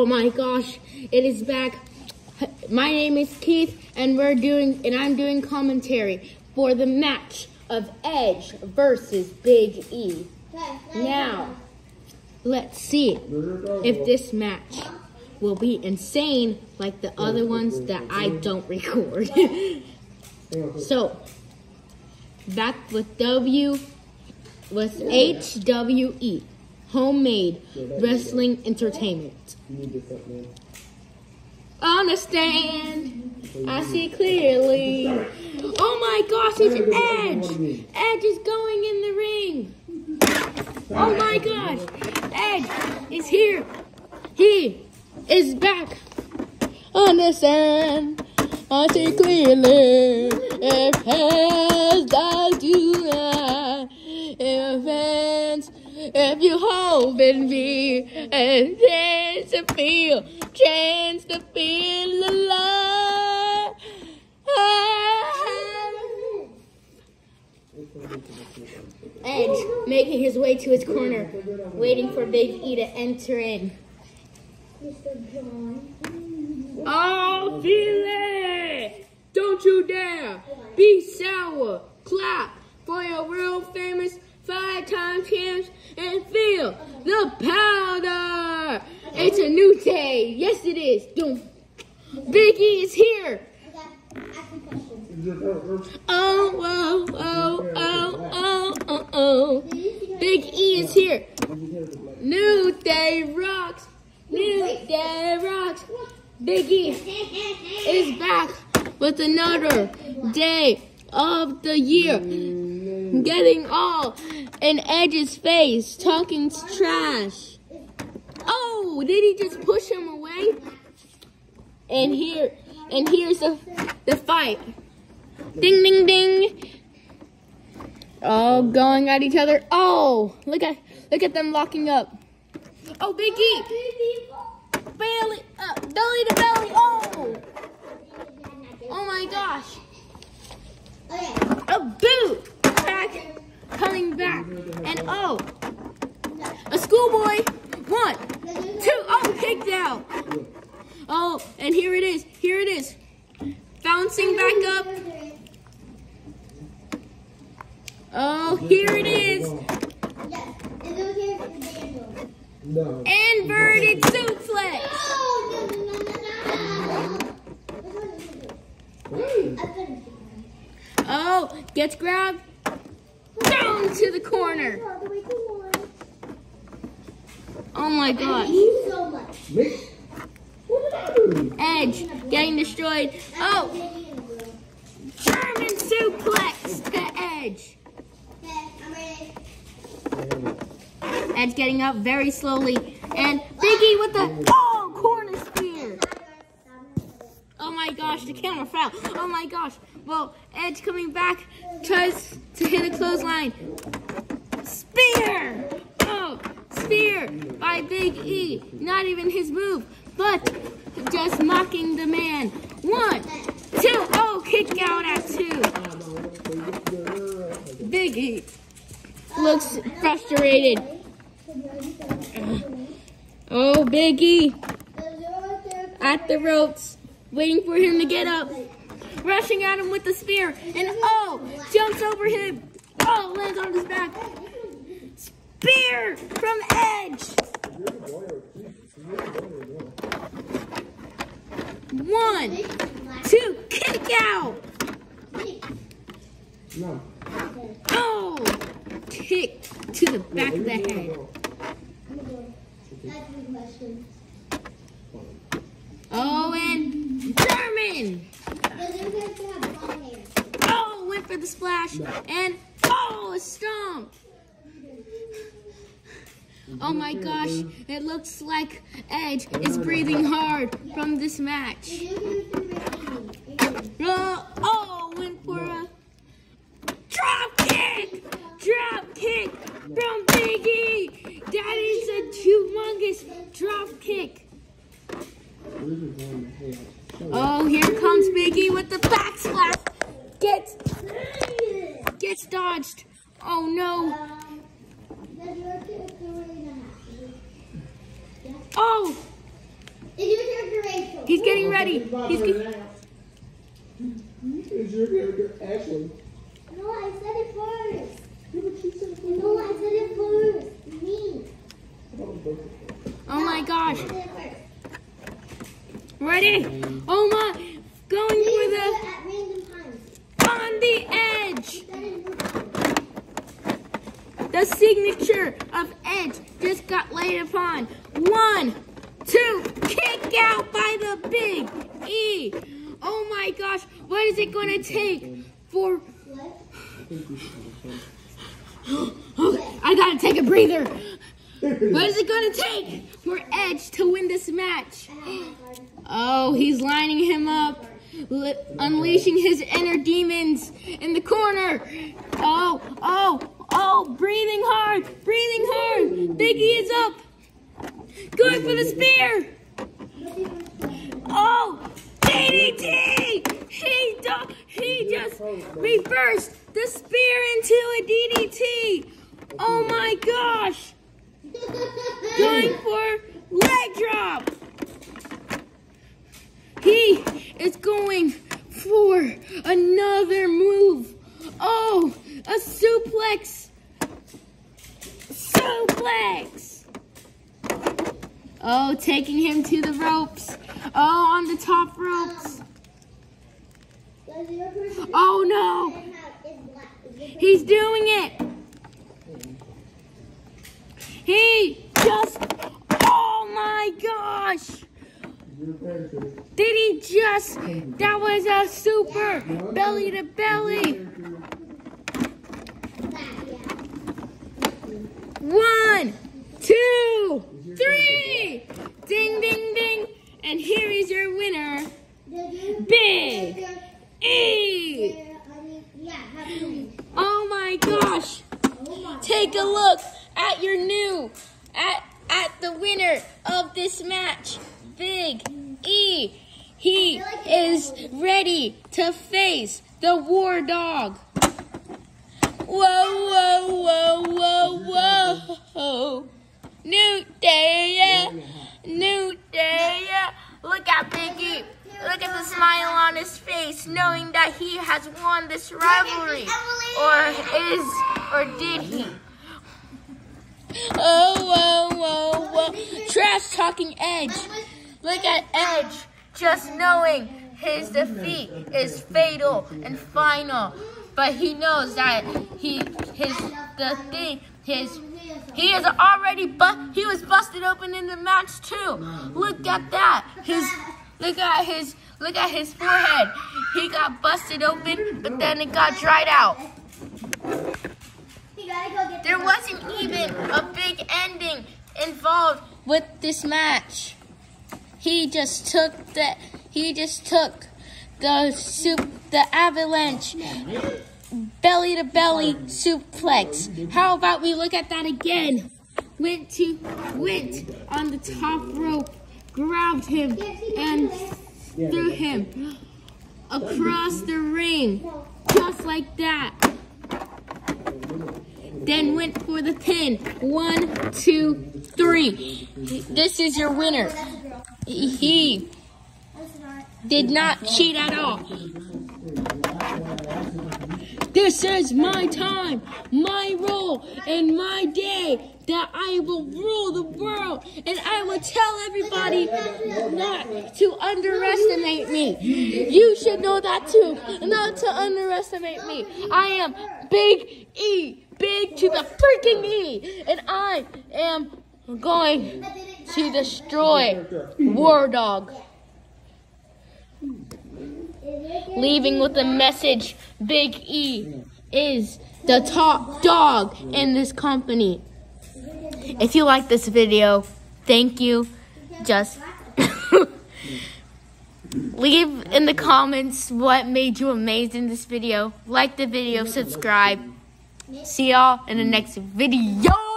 Oh my gosh, it is back. My name is Keith, and we're doing, and I'm doing commentary for the match of Edge versus Big E. Now, let's see if this match will be insane like the other ones that I don't record. so, back with W, with HWE, Homemade Wrestling Entertainment. Understand, I see clearly. Oh my gosh, it's Edge! Edge is going in the ring. Oh my gosh, Edge is here. He is back. Understand, I see clearly. If if you hold in me, and chance to feel, chance to feel the love. Ah. Edge making his way to his corner, waiting for Big E to enter in. Oh, it! Don't you dare be sour. Clap for your world famous five-time champs and feel the powder. It's a new day. Yes, it is. Big E is here. Oh, oh, oh, oh, oh, oh, oh. Big E is here. New day rocks. New day rocks. Big E is back with another day of the year. Getting all in Edge's face, talking trash. Oh, did he just push him away? And here, and here's the, the fight. Ding, ding, ding. Oh, going at each other. Oh, look at, look at them locking up. Oh, Big E. Belly, uh, belly to belly. Oh. Oh my gosh. A boot. Back, coming back. And oh, a schoolboy. One, two. Oh, kicked out. Oh, and here it is. Here it is. Bouncing back up. Oh, here it is. Inverted suplex. Oh, gets grabbed. Down to the corner. Oh my gosh. What did Edge getting destroyed. Oh, German suplex to Edge. Edge getting up very slowly. And Biggie with the, oh, corner spear. Oh my gosh, the camera fell. Oh my gosh. Well, Edge coming back, tries to hit a clothesline. Spear! Spear by Big E. Not even his move, but just mocking the man. One, two, oh, kick out at two. Big E looks frustrated. Oh, Big E at the ropes, waiting for him to get up. Rushing at him with the spear, and oh, jumps over him. Oh, lands on his back. Spear from Edge. One, two, kick out. No. Oh, kick to the back of the head. Oh, and German. Oh, went for the splash. And oh, a stomp. Oh my gosh, it looks like Edge is breathing hard from this match. Oh, oh went for a drop kick! Drop kick from Biggie! That is a humongous drop kick. Oh, here comes Biggie with the backslash. Gets, gets dodged. Oh no. Oh, He's getting ready. He's get- Is your character Ashley? No, I said it first. Yeah, but she said it Oh my gosh. Ready? Oh my. Going for the on the edge. The The signature of Edge just got laid upon. One, two, kick out by the big E. Oh my gosh, what is it going to take for. what? I gotta take a breather. What is it to take for Edge to win this match? Oh, he's lining him up, unleashing his inner demons in the corner. Oh, oh, oh, breathing hard, breathing hard. Biggie is up. Going for the spear. Oh, DDT! He he just reversed the spear into a DDT. Oh my gosh! Going for leg drop. He is going for another move. Oh, a suplex. Suplex. Oh, taking him to the ropes. Oh, on the top ropes. Does your person Oh no, have is black? Is your he's doing it. He just, oh my gosh. Did he just, that was a super belly to belly. black? Yeah. One, two, three. Ding, ding, ding. And here is your winner, Does your Big does your- E. your- I mean, yeah, have you- Oh my gosh. Oh my. Take a look at your new, at, at the winner of this match, Big E. He is ready to face the War Dog. Whoa, whoa, whoa, whoa, whoa. New day, yeah. New day, yeah. Look at Big E. Look at the smile on his face, knowing that he has won this rivalry. Or is, or did he? Oh, whoa, whoa, whoa. Trash talking Edge. Look at Edge, just knowing his defeat is fatal and final. But he knows that he, his, the thing, his, he is already, but he was busted open in the match too. Look at that. His, look at his, look at his forehead. He got busted open, but then it got dried out. There wasn't even a big ending involved with this match. He just took the he just took the soup the avalanche belly to belly suplex. How about we look at that again? Went to went on the top rope, grabbed him and threw him across the ring. Just like that then went for the pin. One, two, three. This is your winner. He did not cheat at all. This is my time, my role, and my day that I will rule the world, and I will tell everybody not to underestimate me. You should know that too, not to underestimate me. I am Big E, big to the freaking E, and I am going to destroy War Dog leaving with a message Big E is the top dog in this company. If you like this video, thank you. Just leave in the comments what made you amazed in this video. Like the video, subscribe. See y'all in the next video.